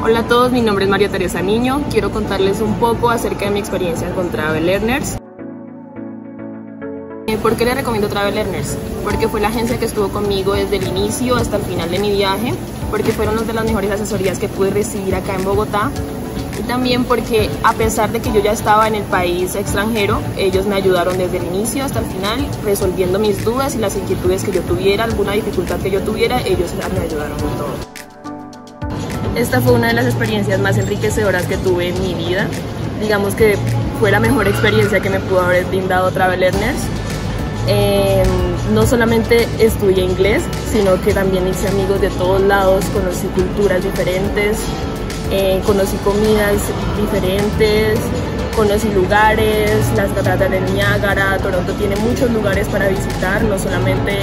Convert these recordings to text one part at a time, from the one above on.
Hola a todos, mi nombre es María Teresa Niño. Quiero contarles un poco acerca de mi experiencia con Travel Learners. Eh, ¿Por qué les recomiendo Travel Learners? Porque fue la agencia que estuvo conmigo desde el inicio hasta el final de mi viaje, porque fueron una de las mejores asesorías que pude recibir acá en Bogotá y también porque a pesar de que yo ya estaba en el país extranjero, ellos me ayudaron desde el inicio hasta el final, resolviendo mis dudas y las inquietudes que yo tuviera, alguna dificultad que yo tuviera, ellos me ayudaron con todo. Esta fue una de las experiencias más enriquecedoras que tuve en mi vida. Digamos que fue la mejor experiencia que me pudo haber brindado Travel Learners eh, no solamente estudié inglés, sino que también hice amigos de todos lados, conocí culturas diferentes, eh, conocí comidas diferentes, conocí lugares, las cataratas del Niágara, Toronto tiene muchos lugares para visitar, no solamente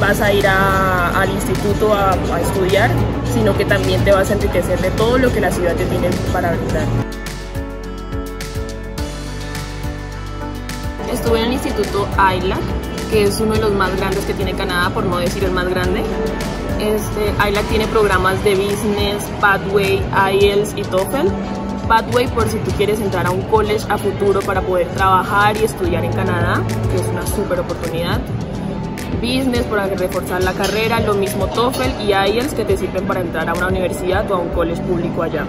vas a ir al instituto a, estudiar, sino que también te vas a enriquecer de todo lo que la ciudad te tiene para brindar. Estuve en el Instituto ILAC, que es uno de los más grandes que tiene Canadá, por no decir el más grande. Este, tiene programas de business, Pathway, IELTS y TOEFL. Pathway por si tú quieres entrar a un college a futuro para poder trabajar y estudiar en Canadá, que es una súper oportunidad. Business para reforzar la carrera, lo mismo TOEFL y IELTS que te sirven para entrar a una universidad o a un college público allá.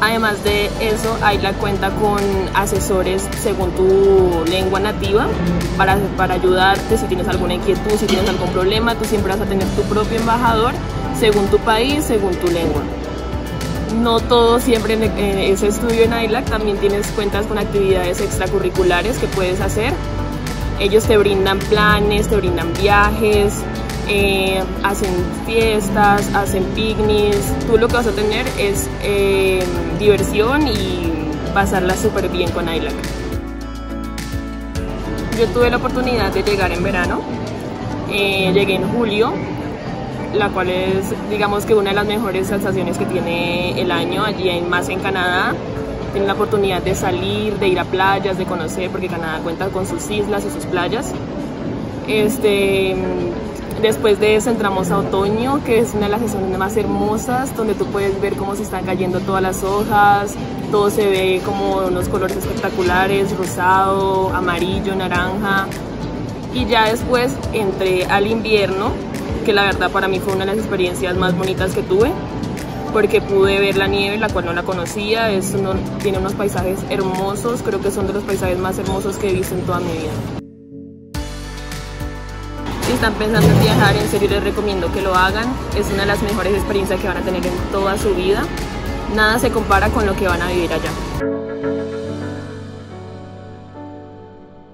Además de eso, la cuenta con asesores según tu lengua nativa para, para ayudarte si tienes alguna inquietud, si tienes algún problema, tú siempre vas a tener tu propio embajador según tu país, según tu lengua. No todo siempre en ese estudio en ILAC, también tienes cuentas con actividades extracurriculares que puedes hacer. Ellos te brindan planes, te brindan viajes, eh, hacen fiestas, hacen picnics, tú lo que vas a tener es eh, diversión y pasarla súper bien con ILAC. Yo tuve la oportunidad de llegar en verano, eh, llegué en julio, la cual es digamos que una de las mejores sensaciones que tiene el año allí en, más en Canadá. Tienen la oportunidad de salir, de ir a playas, de conocer, porque Canadá cuenta con sus islas y sus playas. Este, Después de eso entramos a otoño, que es una de las sesiones más hermosas, donde tú puedes ver cómo se están cayendo todas las hojas, todo se ve como unos colores espectaculares, rosado, amarillo, naranja. Y ya después entré al invierno, que la verdad para mí fue una de las experiencias más bonitas que tuve, porque pude ver la nieve, la cual no la conocía, es tiene unos paisajes hermosos, creo que son de los paisajes más hermosos que he visto en toda mi vida si están pensando en viajar, en serio les recomiendo que lo hagan. Es una de las mejores experiencias que van a tener en toda su vida. Nada se compara con lo que van a vivir allá.